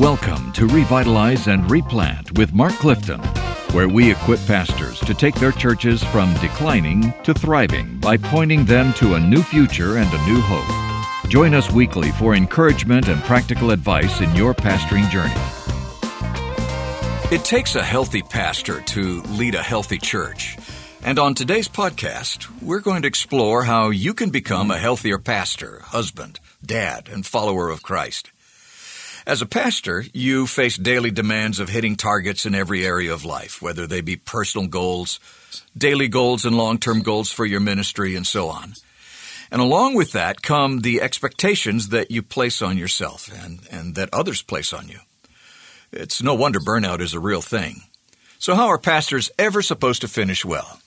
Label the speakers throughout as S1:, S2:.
S1: Welcome to Revitalize and Replant with Mark Clifton, where we equip pastors to take their churches from declining to thriving by pointing them to a new future and a new hope. Join us weekly for encouragement and practical advice in your pastoring journey. It takes a healthy pastor to lead a healthy church. And on today's podcast, we're going to explore how you can become a healthier pastor, husband, dad, and follower of Christ. As a pastor, you face daily demands of hitting targets in every area of life, whether they be personal goals, daily goals, and long term goals for your ministry, and so on. And along with that come the expectations that you place on yourself and, and that others place on you. It's no wonder burnout is a real thing. So, how are pastors ever supposed to finish well?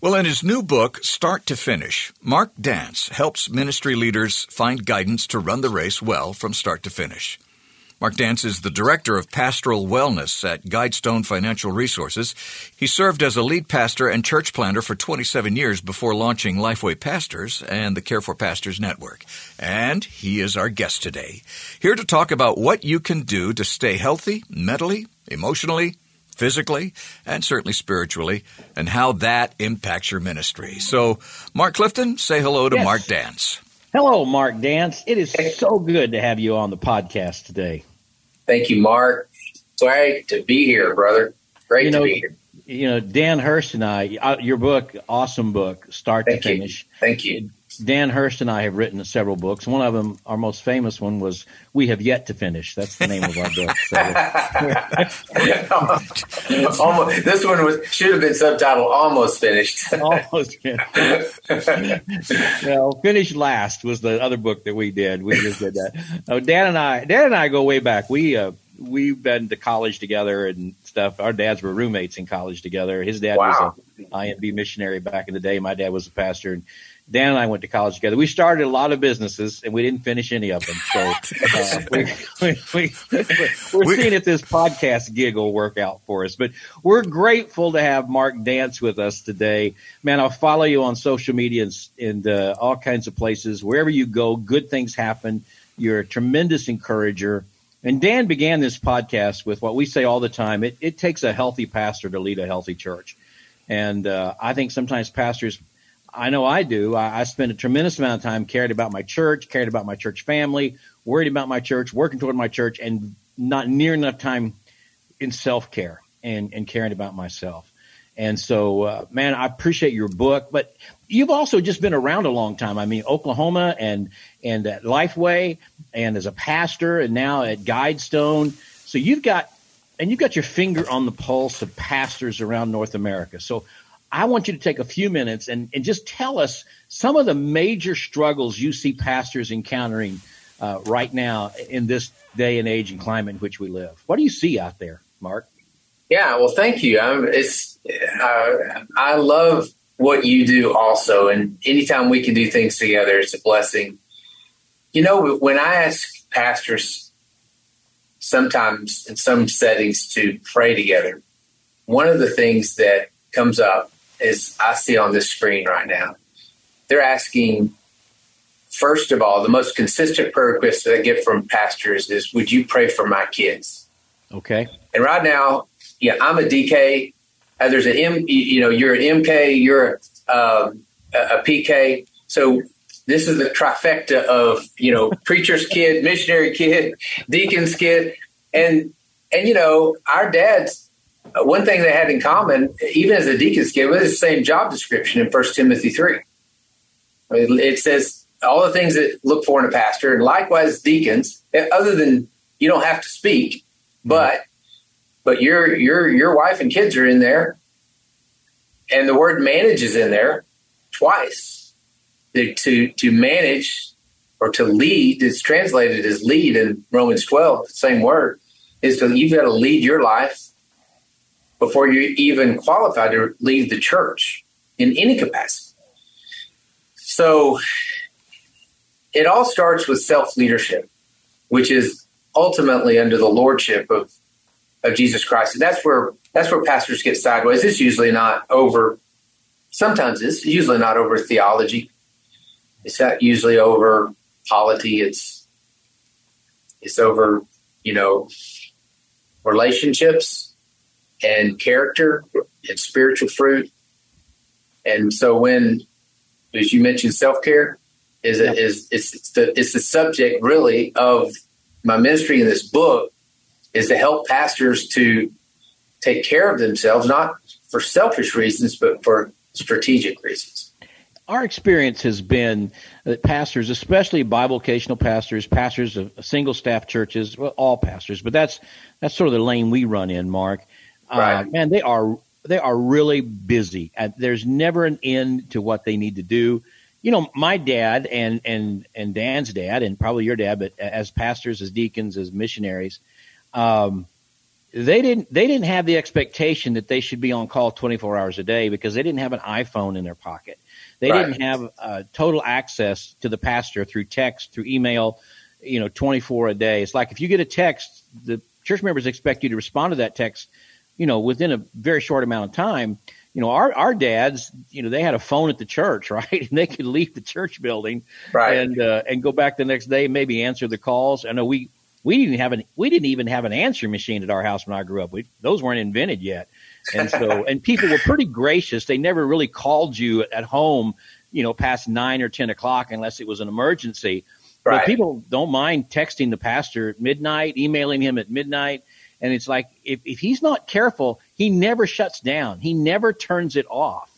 S1: Well, in his new book, Start to Finish, Mark Dance helps ministry leaders find guidance to run the race well from start to finish. Mark Dance is the Director of Pastoral Wellness at Guidestone Financial Resources. He served as a lead pastor and church planter for 27 years before launching Lifeway Pastors and the Care for Pastors Network. And he is our guest today, here to talk about what you can do to stay healthy mentally, emotionally, physically, and certainly spiritually, and how that impacts your ministry. So, Mark Clifton, say hello to
S2: Yes.
S1: Mark Dance.
S2: Hello, Mark Dance. It is so good to have you on the podcast today.
S3: Thank you, Mark. Great to be here, brother. Great
S2: You know,
S3: to be here.
S2: You know, Dan Hurst and I, uh, your book, awesome book, start
S3: Thank
S2: to
S3: you.
S2: finish.
S3: Thank you.
S2: Dan Hurst and I have written several books. One of them, our most famous one, was "We Have Yet to Finish." That's the name of our book. So,
S3: almost, this one was should have been subtitled "Almost Finished."
S2: almost finished. well, "Finish Last" was the other book that we did. We just did that. Oh, Dan and I, Dan and I go way back. We uh, we've been to college together and stuff. Our dads were roommates in college together. His dad
S3: Wow.
S2: was a IMB missionary back in the day. My dad was a pastor, and Dan and I went to college together. We started a lot of businesses, and we didn't finish any of them. So uh, we, we, we, we're
S1: We-
S2: seeing if this podcast gig will work out for us. But we're grateful to have Mark Dance with us today. Man, I'll follow you on social media and, and uh, all kinds of places. Wherever you go, good things happen. You're a tremendous encourager. And Dan began this podcast with what we say all the time it, it takes a healthy pastor to lead a healthy church. And uh, I think sometimes pastors, I know I do, I, I spend a tremendous amount of time caring about my church, caring about my church family, worried about my church, working toward my church, and not near enough time in self care and, and caring about myself. And so, uh, man, I appreciate your book, but you've also just been around a long time. I mean, Oklahoma and and at Lifeway, and as a pastor, and now at Guidestone. So you've got and you've got your finger on the pulse of pastors around North America. So I want you to take a few minutes and, and just tell us some of the major struggles you see pastors encountering uh, right now in this day and age and climate in which we live. What do you see out there, Mark?
S3: Yeah, well, thank you. I'm, it's uh, I love what you do also, and anytime we can do things together, it's a blessing. You know, when I ask pastors, sometimes in some settings to pray together, one of the things that comes up is I see on this screen right now. They're asking, first of all, the most consistent prayer request that I get from pastors is, "Would you pray for my kids?"
S2: Okay.
S3: And right now, yeah, I'm a DK. Uh, there's an M, you you know, you're an MK, you're um, a, a PK. So this is the trifecta of you know preacher's kid, missionary kid, deacon's kid, and and you know our dads. One thing they had in common, even as a deacon's kid, was the same job description in First Timothy three. It says all the things that look for in a pastor, and likewise deacons. eh, Other than you don't have to speak, but but your your your wife and kids are in there, and the word manage is in there twice. To to manage or to lead is translated as lead in Romans twelve, the same word is to you've got to lead your life before you're even qualified to lead the church in any capacity. So it all starts with self leadership, which is ultimately under the lordship of of Jesus Christ. And that's where that's where pastors get sideways. It's usually not over sometimes it's usually not over theology. It's not usually over polity. It's it's over you know, relationships and character and spiritual fruit. And so when, as you mentioned, self care is is it's the it's the subject really of my ministry in this book is to help pastors to take care of themselves, not for selfish reasons, but for strategic reasons.
S2: Our experience has been that pastors, especially bivocational pastors, pastors of single staff churches, well, all pastors, but that's that's sort of the lane we run in, Mark. Uh, right. Uh, man, they are they are really busy. There's never an end to what they need to do. You know, my dad and and and Dan's dad, and probably your dad, but as pastors, as deacons, as missionaries, um, they didn't they didn't have the expectation that they should be on call 24 hours a day because they didn't have an iPhone in their pocket. They right. didn't have uh, total access to the pastor through text, through email, you know, 24 a day. It's like if you get a text, the church members expect you to respond to that text, you know, within a very short amount of time. You know, our our dads, you know, they had a phone at the church, right? And they could leave the church building, right, and uh, and go back the next day, maybe answer the calls. I know we we didn't have an we didn't even have an answer machine at our house when I grew up. We, those weren't invented yet, and so and people were pretty gracious. They never really called you at home, you know, past nine or ten o'clock unless it was an emergency. Right. But people don't mind texting the pastor at midnight, emailing him at midnight, and it's like if if he's not careful, he never shuts down. He never turns it off,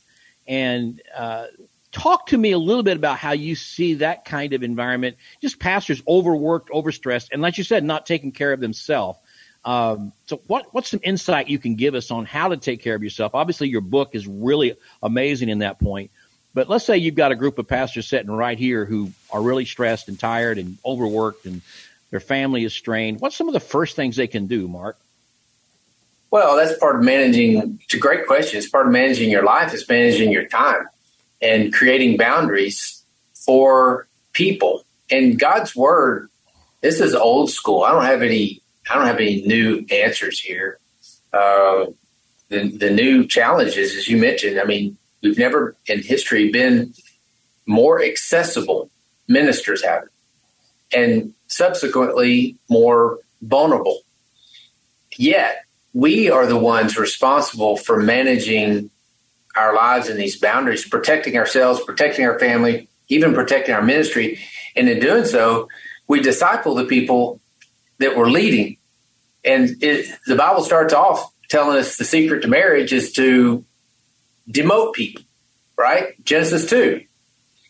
S2: and uh, Talk to me a little bit about how you see that kind of environment. Just pastors overworked, overstressed, and like you said, not taking care of themselves. Um, so, what what's some insight you can give us on how to take care of yourself? Obviously, your book is really amazing in that point. But let's say you've got a group of pastors sitting right here who are really stressed and tired and overworked, and their family is strained. What's some of the first things they can do, Mark?
S3: Well, that's part of managing. It's a great question. It's part of managing your life. It's managing your time and creating boundaries for people. And God's word, this is old school. I don't have any. I don't have any new answers here. Uh, the the new challenges, as you mentioned, I mean, we've never in history been more accessible. Ministers have, and subsequently more vulnerable. Yet we are the ones responsible for managing our lives and these boundaries, protecting ourselves, protecting our family, even protecting our ministry. And in doing so, we disciple the people that we're leading. And it, the Bible starts off telling us the secret to marriage is to demote people, right? Genesis 2.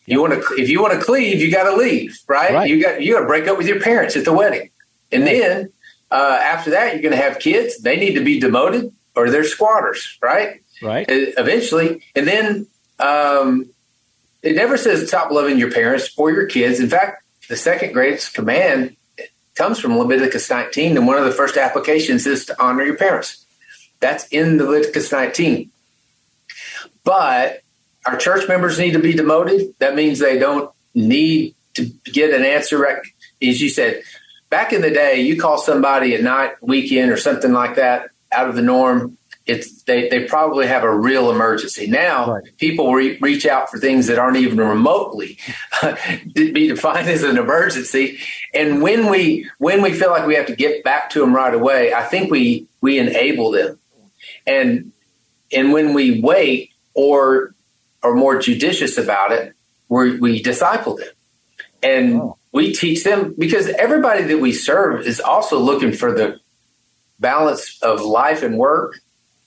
S3: You want to, if you want to cleave, you got to leave, right? right? You got, you got to break up with your parents at the wedding. And then uh, after that, you're going to have kids. They need to be demoted or they're squatters, right?
S2: right?
S3: Eventually, and then um, it never says stop loving your parents or your kids. In fact, the second greatest command comes from Leviticus 19, and one of the first applications is to honor your parents. That's in Leviticus 19. But our church members need to be demoted. That means they don't need to get an answer. As you said, back in the day, you call somebody at night, weekend, or something like that out of the norm it's they, they probably have a real emergency. Now right. people re- reach out for things that aren't even remotely be defined as an emergency. And when we when we feel like we have to get back to them right away, I think we we enable them. And and when we wait or are more judicious about it, we we disciple them. And oh. we teach them because everybody that we serve is also looking for the balance of life and work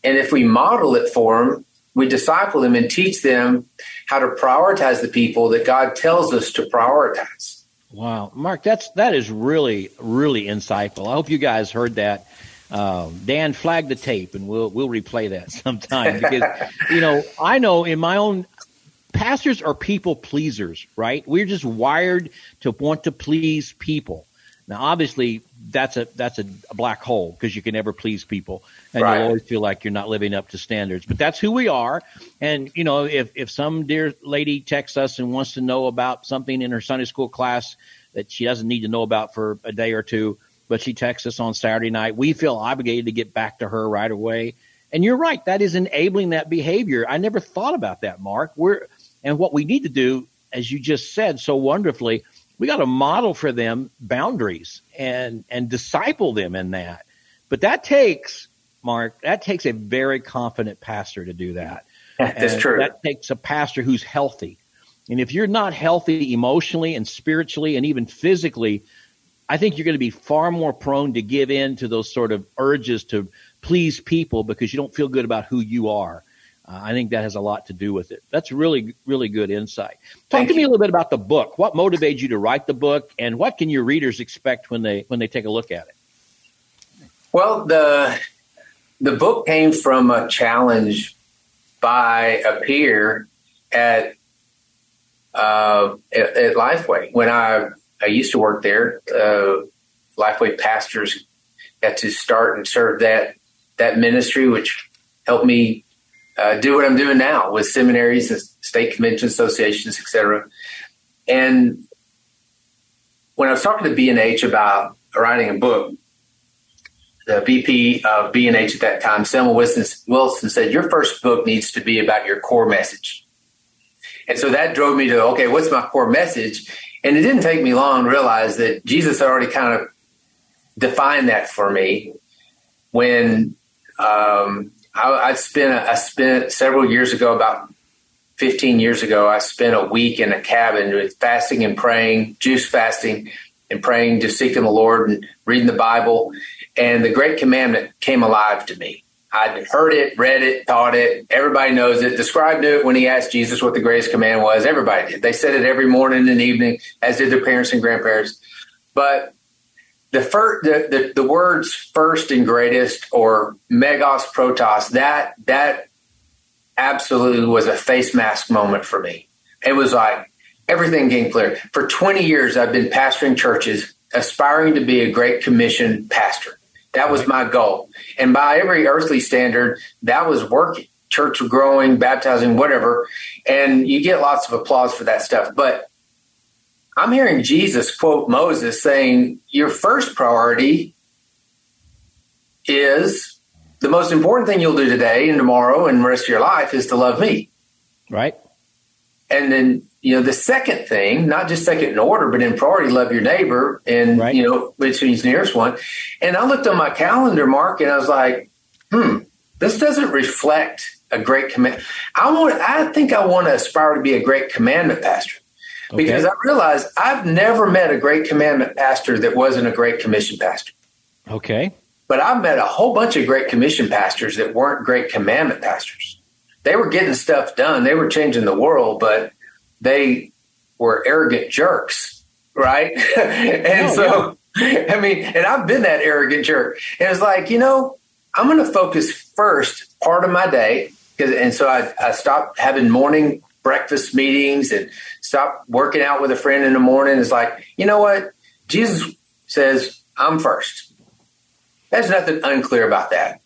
S3: and if we model it for them, we disciple them and teach them how to prioritize the people that God tells us to prioritize.
S2: Wow, Mark, that's that is really really insightful. I hope you guys heard that. Um, Dan, flag the tape, and we'll we'll replay that sometime because you know I know in my own pastors are people pleasers, right? We're just wired to want to please people. Now, obviously, that's a that's a, a black hole because you can never please people, and right. you always feel like you're not living up to standards. But that's who we are. And you know, if if some dear lady texts us and wants to know about something in her Sunday school class that she doesn't need to know about for a day or two, but she texts us on Saturday night, we feel obligated to get back to her right away. And you're right, that is enabling that behavior. I never thought about that, Mark. We're and what we need to do, as you just said so wonderfully, we got to model for them boundaries and and disciple them in that. But that takes Mark, that takes a very confident pastor to do that.
S3: That's
S2: and
S3: true.
S2: That takes a pastor who's healthy. And if you're not healthy emotionally and spiritually and even physically, I think you're going to be far more prone to give in to those sort of urges to please people because you don't feel good about who you are. Uh, I think that has a lot to do with it. That's really, really good insight. Talk
S3: Thank
S2: to me
S3: you.
S2: a little bit about the book. What motivated you to write the book, and what can your readers expect when they when they take a look at it?
S3: Well, the the book came from a challenge by a peer at uh, at, at Lifeway when I I used to work there. Uh, Lifeway pastors got to start and serve that that ministry, which helped me uh, do what I'm doing now with seminaries and state convention associations, etc. And when I was talking to B&H about writing a book, the VP of B&H at that time, Selma Wilson, Wilson said, your first book needs to be about your core message. And so that drove me to, okay, what's my core message? And it didn't take me long to realize that Jesus had already kind of defined that for me when um, I, I spent I spent several years ago, about 15 years ago, I spent a week in a cabin with fasting and praying, juice fasting and praying, just seeking the Lord and reading the Bible. And the Great Commandment came alive to me. I'd heard it, read it, taught it. Everybody knows it. Described it when he asked Jesus what the greatest command was. Everybody did. They said it every morning and evening, as did their parents and grandparents. But the first, the, the, the words first and greatest or megos protos, that that absolutely was a face mask moment for me. It was like everything came clear. For 20 years, I've been pastoring churches, aspiring to be a Great Commission pastor. That was my goal. And by every earthly standard, that was working. Church growing, baptizing, whatever. And you get lots of applause for that stuff. But I'm hearing Jesus quote Moses saying, Your first priority is the most important thing you'll do today and tomorrow and the rest of your life is to love me.
S2: Right?
S3: And then, you know, the second thing, not just second in order, but in priority, love your neighbor and,
S2: Right.
S3: you know, which means nearest one. And I looked on my calendar, Mark, and I was like, hmm, this doesn't reflect a great command. I want, I think I want to aspire to be a great commandment pastor because
S2: Okay.
S3: I realized I've never met a great commandment pastor that wasn't a great commission pastor.
S2: Okay.
S3: But I've met a whole bunch of great commission pastors that weren't great commandment pastors. They were getting stuff done, they were changing the world, but they were arrogant jerks, right? and
S2: Oh,
S3: so, I mean, and I've been that arrogant jerk. And it's like, you know, I'm going to focus first part of my day. 'cause- And so I, I stopped having morning breakfast meetings and stopped working out with a friend in the morning. It's like, you know what? Jesus says, I'm first. There's nothing unclear about that.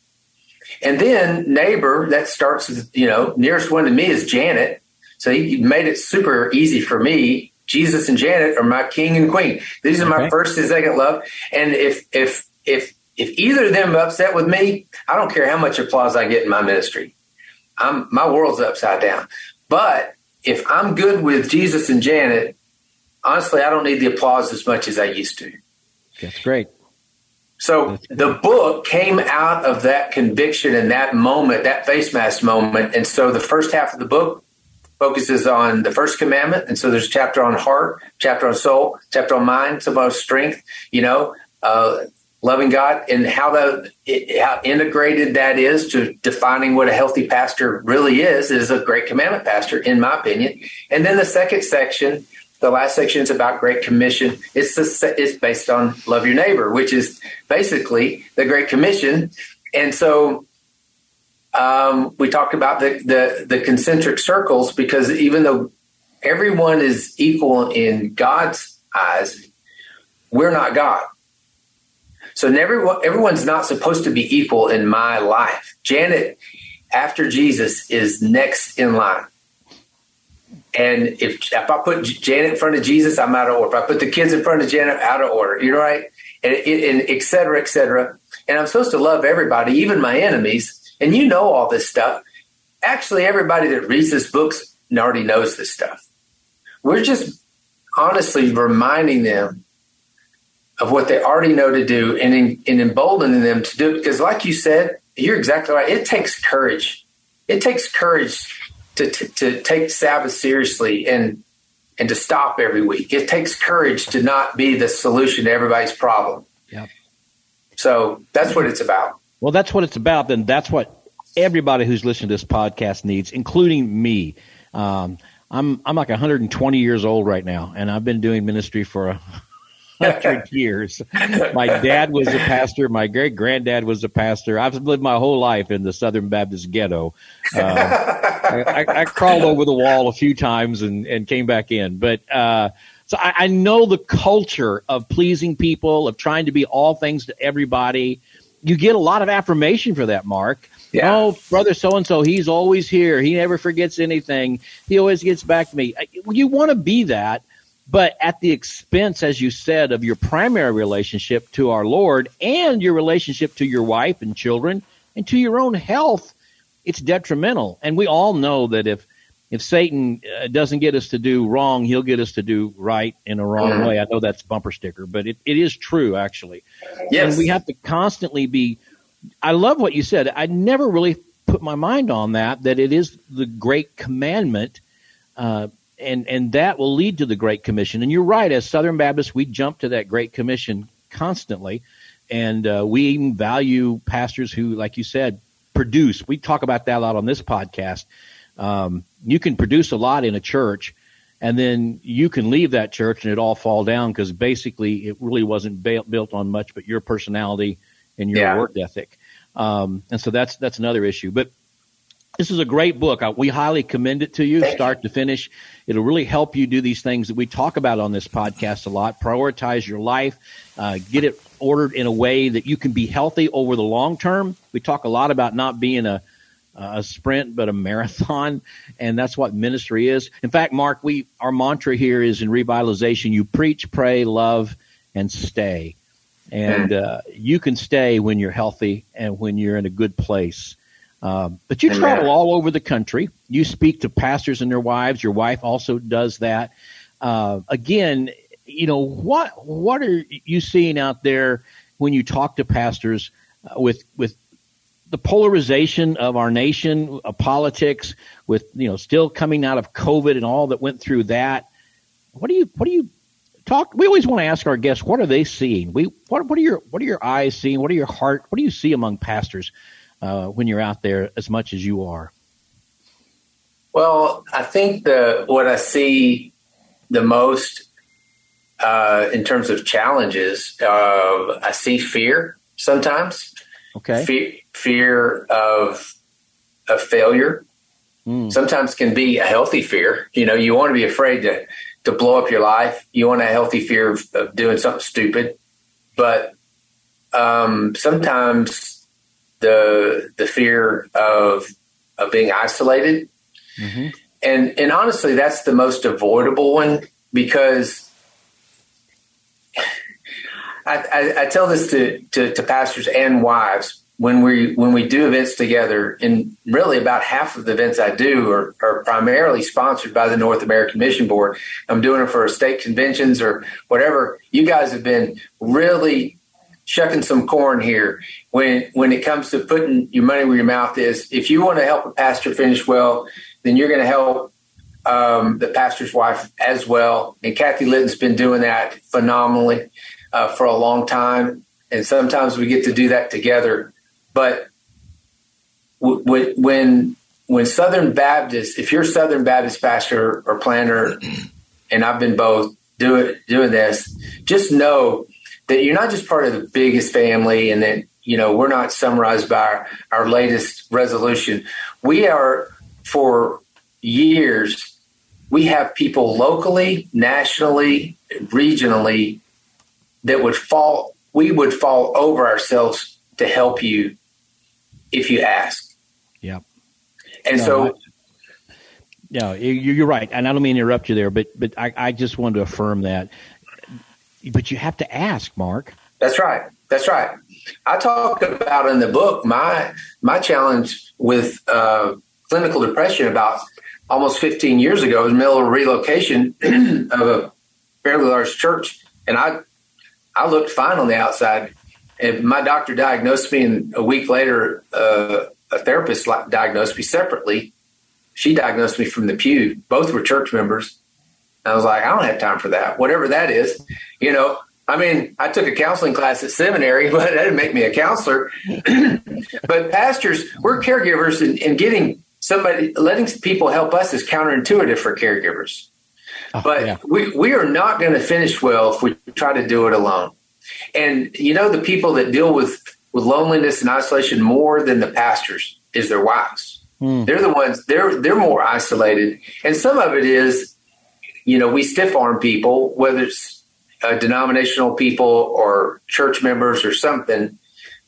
S3: And then neighbor, that starts, with, you know, nearest one to me is Janet. So he made it super easy for me. Jesus and Janet are my king and queen. These are my
S2: Okay.
S3: first and second love. And if if if if either of them are upset with me, I don't care how much applause I get in my ministry. I'm my world's upside down. But if I'm good with Jesus and Janet, honestly, I don't need the applause as much as I used to.
S2: That's great.
S3: So the book came out of that conviction and that moment, that face mask moment. And so the first half of the book focuses on the first commandment. And so there's a chapter on heart, chapter on soul, chapter on mind, some about strength, you know, uh, loving God and how the it, how integrated that is to defining what a healthy pastor really is, is a great commandment pastor, in my opinion. And then the second section the last section is about Great Commission. It's the, it's based on love your neighbor, which is basically the Great Commission. And so um, we talked about the, the the concentric circles because even though everyone is equal in God's eyes, we're not God. So everyone everyone's not supposed to be equal in my life. Janet, after Jesus, is next in line. And if if I put Janet in front of Jesus, I'm out of order. If I put the kids in front of Janet, out of order. You know, right? And, and et cetera, et cetera. And I'm supposed to love everybody, even my enemies. And you know all this stuff. Actually, everybody that reads this book already knows this stuff. We're just honestly reminding them of what they already know to do and, in, and emboldening them to do it. Because, like you said, you're exactly right. It takes courage. It takes courage to, to, to take Sabbath seriously and and to stop every week. It takes courage to not be the solution to everybody's problem.
S2: Yep.
S3: So that's what it's about.
S2: Well, that's what it's about. Then that's what everybody who's listening to this podcast needs, including me. Um, I'm I'm like 120 years old right now, and I've been doing ministry for a hundred years. My dad was a pastor. My great granddad was a pastor. I've lived my whole life in the Southern Baptist ghetto. Uh, I, I, I, crawled over the wall a few times and, and came back in, but. Uh, so I, I know the culture of pleasing people, of trying to be all things to everybody. You get a lot of affirmation for that, Mark. Yeah. Oh, brother so and so, he's always here. He never forgets anything. He always gets back to me. You want to be that, but at the expense, as you said, of your primary relationship to our Lord and your relationship to your wife and children and to your own health, it's detrimental. And we all know that if if Satan uh, doesn't get us to do wrong, he'll get us to do right in a wrong mm-hmm. way. I know that's bumper sticker, but it, it is true actually.
S3: Yes.
S2: And we have to constantly be I love what you said. I never really put my mind on that, that it is the great commandment uh, and and that will lead to the Great Commission. And you're right, as Southern Baptists, we jump to that Great Commission constantly, and uh, we even value pastors who, like you said, produce. We talk about that a lot on this podcast. Um, you can produce a lot in a church, and then you can leave that church and it all fall down because basically it really wasn't ba- built on much but your personality and your yeah. work ethic. Um, and so that's that's another issue. But this is a great book. We highly commend it to you, start to finish. It'll really help you do these things that we talk about on this podcast a lot. Prioritize your life, uh, get it ordered in a way that you can be healthy over the long term. We talk a lot about not being a a sprint, but a marathon, and that's what ministry is. In fact, Mark, we our mantra here is in revitalization: you preach, pray, love, and stay. And uh, you can stay when you're healthy and when you're in a good place. Um, but you travel all over the country. You speak to pastors and their wives. Your wife also does that. Uh, again, you know what what are you seeing out there when you talk to pastors uh, with with the polarization of our nation, of politics, with you know still coming out of COVID and all that went through that. What do you what do you talk? We always want to ask our guests what are they seeing. We what what are your what are your eyes seeing? What are your heart? What do you see among pastors? uh, when you're out there as much as you are?
S3: Well, I think the what I see the most uh, in terms of challenges, uh, I see fear sometimes.
S2: Okay.
S3: Fear, fear of of failure. Mm. Sometimes can be a healthy fear. You know, you want to be afraid to to blow up your life. You want a healthy fear of, of doing something stupid, but um, sometimes the the fear of of being isolated. Mm-hmm. And and honestly, that's the most avoidable one because I, I, I tell this to, to, to pastors and wives when we when we do events together, and really about half of the events I do are, are primarily sponsored by the North American Mission Board. I'm doing it for state conventions or whatever. You guys have been really shucking some corn here when when it comes to putting your money where your mouth is. If you want to help a pastor finish well, then you're going to help um, the pastor's wife as well. And Kathy Litton's been doing that phenomenally uh, for a long time, and sometimes we get to do that together. But w- w- when when Southern Baptist, if you're Southern Baptist pastor or planter, and I've been both doing doing this, just know that you're not just part of the biggest family and that, you know, we're not summarized by our, our latest resolution. We are, for years, we have people locally, nationally, regionally that would fall, we would fall over ourselves to help you if you ask.
S2: Yeah.
S3: And no, so,
S2: I, no, you're right, and I don't mean to interrupt you there, but but I, I just wanted to affirm that but you have to ask, Mark.
S3: That's right. That's right. I talk about in the book my my challenge with uh, clinical depression about almost 15 years ago in the middle of a relocation of a fairly large church, and I I looked fine on the outside. And my doctor diagnosed me, and a week later, uh, a therapist diagnosed me separately. She diagnosed me from the pew. Both were church members. I was like, I don't have time for that. Whatever that is, you know. I mean, I took a counseling class at seminary, but that didn't make me a counselor. but pastors, we're caregivers, and, and, getting somebody, letting people help us is counterintuitive for caregivers. Oh, but yeah. we, we are not going to finish well if we try to do it alone. And you know, the people that deal with, with loneliness and isolation more than the pastors is their wives. Mm. They're the ones, they're, they're more isolated. And some of it is, you know, we stiff arm people, whether it's uh, denominational people or church members or something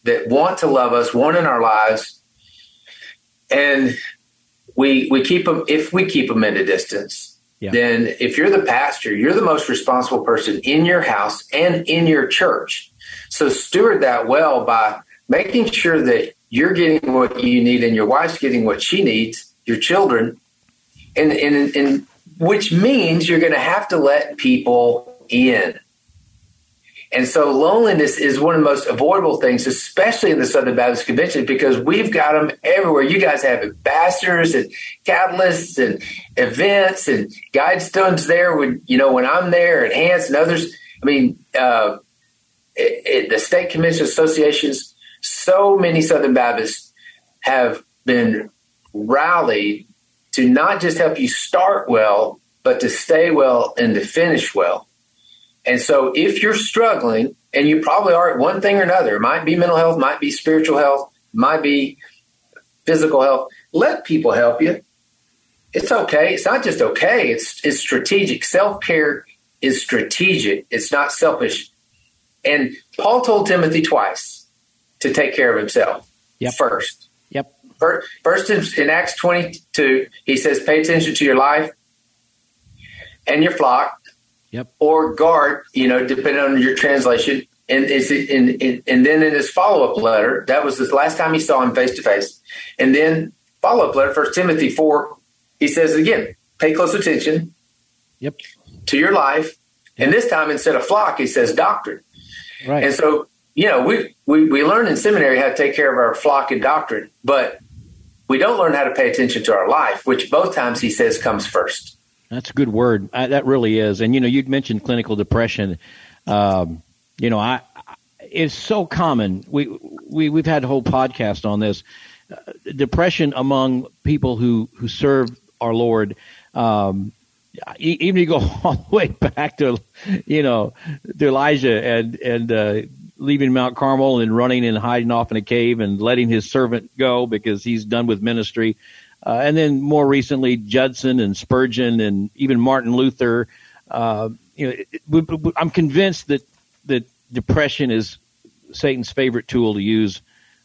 S3: that want to love us, want in our lives. And we, we keep them, if we keep them at a distance, yeah. then if you're the pastor, you're the most responsible person in your house and in your church. So steward that well by making sure that you're getting what you need and your wife's getting what she needs, your children, and, and, and which means you're going to have to let people in. And so loneliness is one of the most avoidable things, especially in the Southern Baptist Convention, because we've got them everywhere. You guys have ambassadors and catalysts and events and guidestones there when, you know, when I'm there and Hance and others. I mean, uh, it, it, the state convention associations, so many Southern Baptists have been rallied to not just help you start well, but to stay well and to finish well. And so if you're struggling, and you probably are at one thing or another, it might be mental health, might be spiritual health, might be physical health, let people help you. It's okay. It's not just okay, it's it's strategic. Self-care is strategic. It's not selfish. And Paul told Timothy twice to take care of himself
S2: yep.
S3: first.
S2: Yep.
S3: First, first in, in Acts 22, he says, pay attention to your life and your flock
S2: Yep.
S3: Or guard, you know, depending on your translation. And is it, and, and then in his follow up letter, that was the last time he saw him face to face. And then follow up letter, First Timothy four, he says again, pay close attention.
S2: Yep.
S3: To your life, yep. and this time instead of flock, he says doctrine.
S2: Right.
S3: And so you know, we, we, we learn in seminary how to take care of our flock and doctrine, but we don't learn how to pay attention to our life, which both times he says comes first.
S2: That's a good word. I, that really is. And you know, you'd mentioned clinical depression. Um, you know, I, it's so common. We we we've had a whole podcast on this. Uh, depression among people who who serve our Lord. Um, even you go all the way back to, you know, to Elijah and and uh, leaving Mount Carmel and running and hiding off in a cave and letting his servant go because he's done with ministry. Uh, and then more recently, Judson and Spurgeon and even Martin Luther. Uh, you know, it, I'm convinced that that depression is Satan's favorite tool to use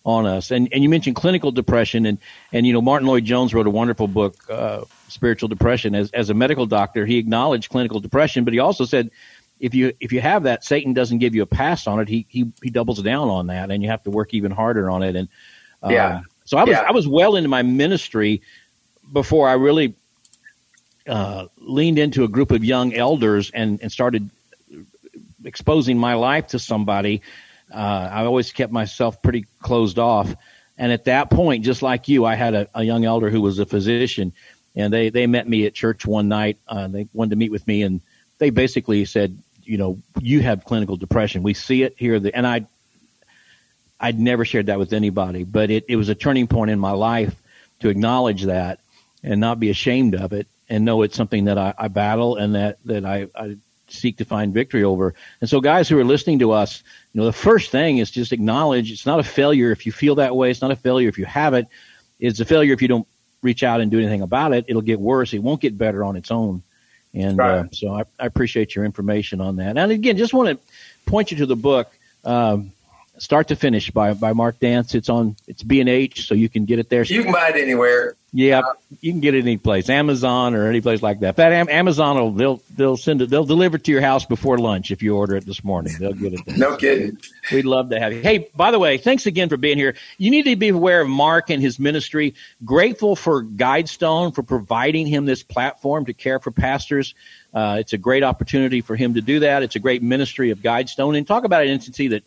S2: on us. And and you mentioned clinical depression, and and you know Martyn Lloyd-Jones wrote a wonderful book, uh, Spiritual Depression. As as a medical doctor, he acknowledged clinical depression, but he also said if you if you have that, Satan doesn't give you a pass on it. He he he doubles down on that, and you have to work even harder on it. And
S3: uh, yeah.
S2: So I was
S3: yeah.
S2: I was well into my ministry before I really uh, leaned into a group of young elders and, and started exposing my life to somebody. Uh, I always kept myself pretty closed off. And at that point, just like you, I had a, a young elder who was a physician, and they, they met me at church one night. Uh, they wanted to meet with me, and they basically said, you know, you have clinical depression. We see it here. The, And I I'd never shared that with anybody, but it, it was a turning point in my life to acknowledge that and not be ashamed of it and know it's something that I, I battle and that, that I, I seek to find victory over. And so guys who are listening to us, you know, the first thing is just acknowledge it's not a failure if you feel that way. It's not a failure if you have it. It's a failure if you don't reach out and do anything about it. It'll get worse. It won't get better on its own. And right. uh, so I, I, appreciate your information on that. And again, just want to point you to the book. Um, start to finish by by Mark Dance. It's on it's B and H, so you can get it there.
S3: You can buy it anywhere.
S2: Yeah, you can get it any place, Amazon or any place like that. That Amazon will they'll they'll send it they'll deliver it to your house before lunch if you order it this morning. They'll get it. There.
S3: No kidding.
S2: We'd love to have you. Hey, by the way, thanks again for being here. You need to be aware of Mark and his ministry. Grateful for Guidestone for providing him this platform to care for pastors. Uh, it's a great opportunity for him to do that. It's a great ministry of Guidestone and talk about an entity that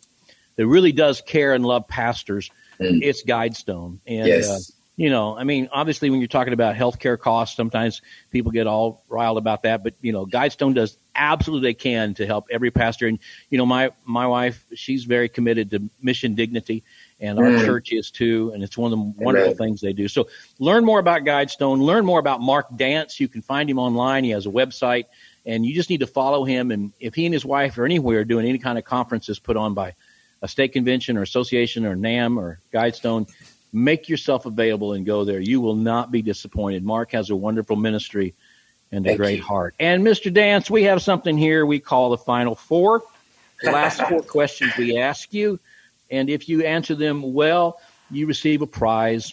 S2: that really does care and love pastors. Mm. It's Guidestone and.
S3: Yes.
S2: Uh, you know, I mean, obviously when you're talking about healthcare costs, sometimes people get all riled about that, but you know, Guidestone does absolutely they can to help every pastor. And, you know, my, my wife, she's very committed to mission dignity and our mm. church is too. And it's one of the wonderful Amen. things they do. So learn more about Guidestone, learn more about Mark Dance. You can find him online. He has a website and you just need to follow him. And if he and his wife are anywhere doing any kind of conferences put on by a state convention or association or NAMB or Guidestone, Make yourself available and go there. You will not be disappointed. Mark has a wonderful ministry and a Thank great you. heart. And Mr. Dance, we have something here we call the final four. The last four questions we ask you. And if you answer them well, you receive a prize.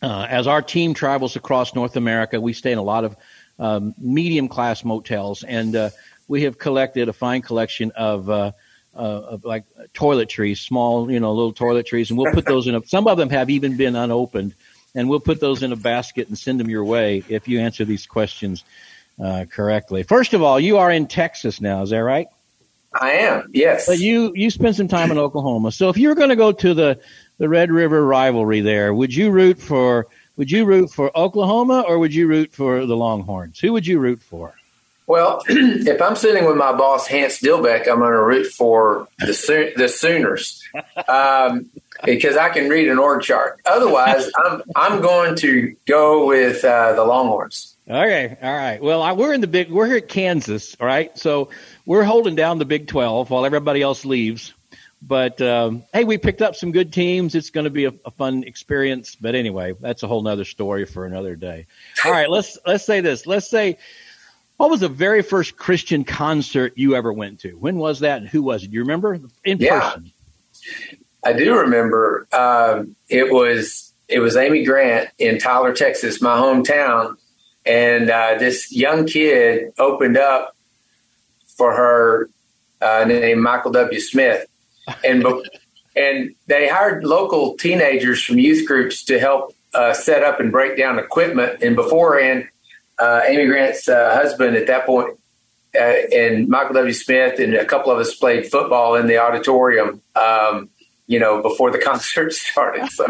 S2: Uh, as our team travels across North America, we stay in a lot of um, medium class motels, and uh, we have collected a fine collection of uh, uh, of like toiletries, small, you know, little toiletries, and we'll put those in a, some of them have even been unopened, and we'll put those in a basket and send them your way if you answer these questions uh, correctly. First of all, you are in Texas now, is that right?
S3: I am, yes.
S2: But you, you spend some time in Oklahoma. So if you were going to go to the, the Red River rivalry there, would you root for, would you root for Oklahoma or would you root for the Longhorns? Who would you root for?
S3: Well, if I'm sitting with my boss Hance Dilday, I'm going to root for the the Sooners um, because I can read an org chart. Otherwise, I'm I'm going to go with uh, the Longhorns.
S2: Okay, all right. Well, I, we're in the big. We're here at Kansas, all right. So we're holding down the Big Twelve while everybody else leaves. But um, hey, we picked up some good teams. It's going to be a, a fun experience. But anyway, that's a whole nother story for another day. All right, let's let's say this. Let's say what was the very first Christian concert you ever went to? When was that and who was it? Do you remember in yeah, person?
S3: I do remember. Um, it was it was Amy Grant in Tyler, Texas, my hometown, and uh, this young kid opened up for her uh, named Michael W. Smith, and and they hired local teenagers from youth groups to help uh, set up and break down equipment. And beforehand, uh, Amy Grant's uh, husband at that point, uh, and Michael W. Smith and a couple of us played football in the auditorium. Um, you know, before the concert started. So.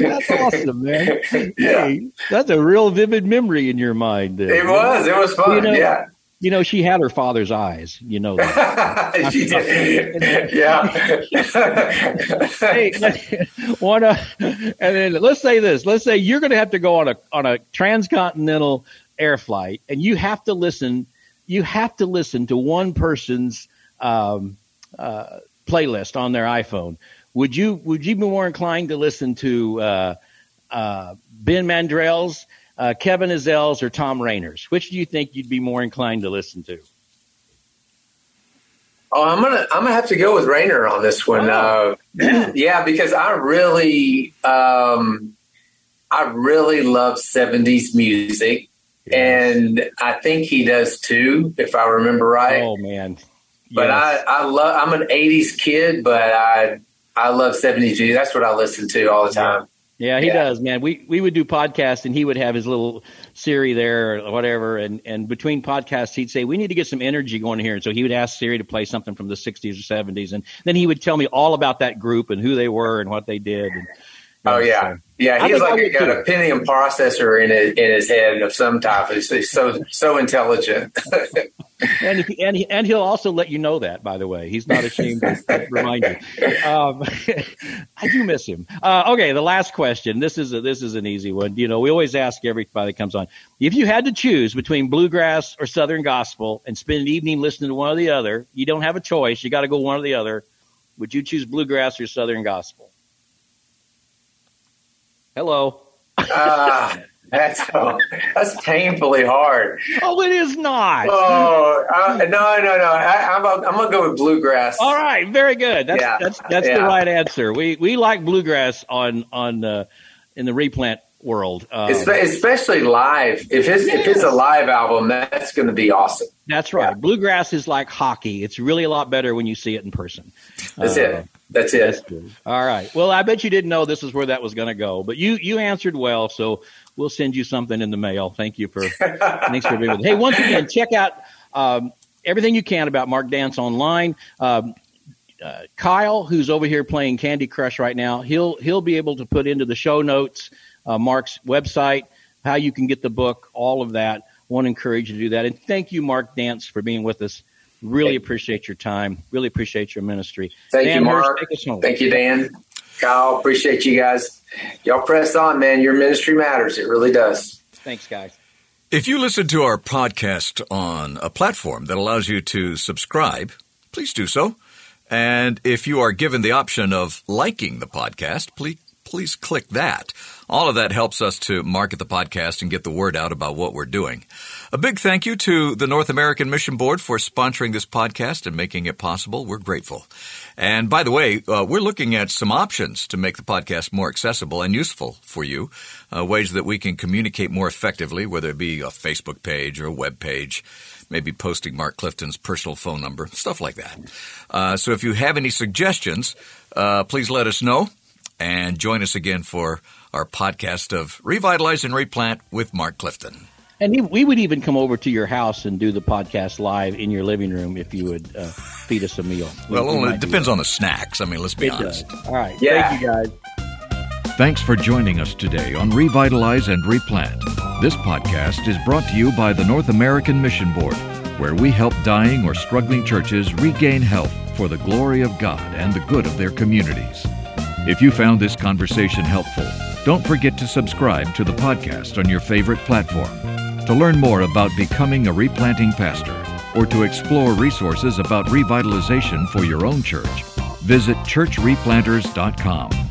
S2: that's awesome, man. Yeah. Hey, that's a real vivid memory in your mind. There.
S3: It was. It was fun. You know, yeah.
S2: You know, she had her father's eyes. You know
S3: that. she did. yeah.
S2: hey, wanna, and then let's say this. Let's say you're going to have to go on a on a transcontinental air flight, and you have to listen. You have to listen to one person's um, uh, playlist on their iPhone. Would you Would you be more inclined to listen to uh, uh, Ben Mandrell's? Uh, Kevin Ezell's or Tom Rainer's? Which do you think you'd be more inclined to listen to?
S3: Oh, I'm gonna I'm gonna have to go with Rainer on this one. Oh. Uh, yeah, because I really um, I really love '70s music, yes. and I think he does too, if I remember right.
S2: Oh man! Yes.
S3: But I I love I'm an '80s kid, but I I love '70s music. That's what I listen to all the time.
S2: Yeah, he yeah. does, man. We we would do podcasts, and he would have his little Siri there or whatever, and and between podcasts, he'd say, "We need to get some energy going here." And so he would ask Siri to play something from the '60s or '70s, and then he would tell me all about that group and who they were and what they did. And,
S3: oh yeah, so, yeah. He's like he got a Pentium processor in his in his head of some type. He's, he's so so intelligent.
S2: and he, and he, and he'll also let you know that. By the way, he's not ashamed to remind you. Um, I do miss him. Uh, okay, the last question. This is a, this is an easy one. You know, we always ask everybody that comes on if you had to choose between bluegrass or southern gospel and spend an evening listening to one or the other. You don't have a choice. You got to go one or the other. Would you choose bluegrass or southern gospel? Hello.
S3: Uh, that's that's painfully hard.
S2: Oh, it is not.
S3: Oh uh, no, no, no! I, am I'm, I'm gonna go with bluegrass.
S2: All right, very good. That's yeah. that's that's yeah. the right answer. We we like bluegrass on on uh, in the replant world.
S3: Um, Especially live. If it's yes. if it's a live album, that's going to be awesome.
S2: That's right. Yeah. Bluegrass is like hockey. It's really a lot better when you see it in person.
S3: That's uh, it. That's it. That's.
S2: All right. Well, I bet you didn't know this is where that was going to go, but you you answered well, so we'll send you something in the mail. Thank you for thanks for being with us. Hey, once again, check out um, everything you can about Mark Dance online. Um, uh, Kyle, who's over here playing Candy Crush right now, he'll he'll be able to put into the show notes uh, Mark's website, how you can get the book, all of that. Want to encourage you to do that. And thank you, Mark Dance, for being with us. Really appreciate your time. Really appreciate your ministry.
S3: Thank Dan you, Mark. Thank you, Dan. Kyle, appreciate you guys. Y'all press on, man. Your ministry matters. It really does.
S2: Thanks, guys.
S1: If you listen to our podcast on a platform that allows you to subscribe, please do so. And if you are given the option of liking the podcast, please, please click that. All of that helps us to market the podcast and get the word out about what we're doing. A big thank you to the North American Mission Board for sponsoring this podcast and making it possible. We're grateful. And by the way, uh, we're looking at some options to make the podcast more accessible and useful for you, uh, ways that we can communicate more effectively, whether it be a Facebook page or a web page maybe posting Mark Clifton's personal phone number, stuff like that. Uh, so if you have any suggestions, uh, please let us know and join us again for our podcast of Revitalize and Replant with Mark Clifton.
S2: And we would even come over to your house and do the podcast live in your living room if you would uh, feed us a meal.
S1: Well, we, it depends on the snacks. I mean, let's be it honest.
S2: Does. All right. Yeah. Thank you, guys.
S1: Thanks for joining us today on Revitalize and Replant. This podcast is brought to you by the North American Mission Board, where we help dying or struggling churches regain health for the glory of God and the good of their communities. If you found this conversation helpful, don't forget to subscribe to the podcast on your favorite platform. To learn more about becoming a replanting pastor or to explore resources about revitalization for your own church, visit churchreplanters.com.